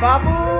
Babu.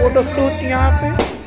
Photo shoot यहाँ पे।